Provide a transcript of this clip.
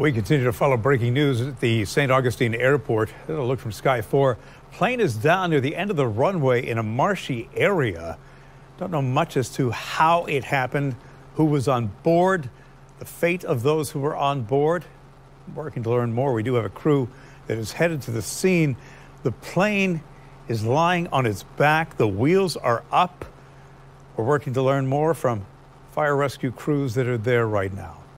We continue to follow breaking news at the St. Augustine Airport. A look from Sky 4. Plane is down near the end of the runway in a marshy area. Don't know much as to how it happened, who was on board, the fate of those who were on board. Working to learn more. We do have a crew that is headed to the scene. The plane is lying on its back, the wheels are up. We're working to learn more from fire rescue crews that are there right now.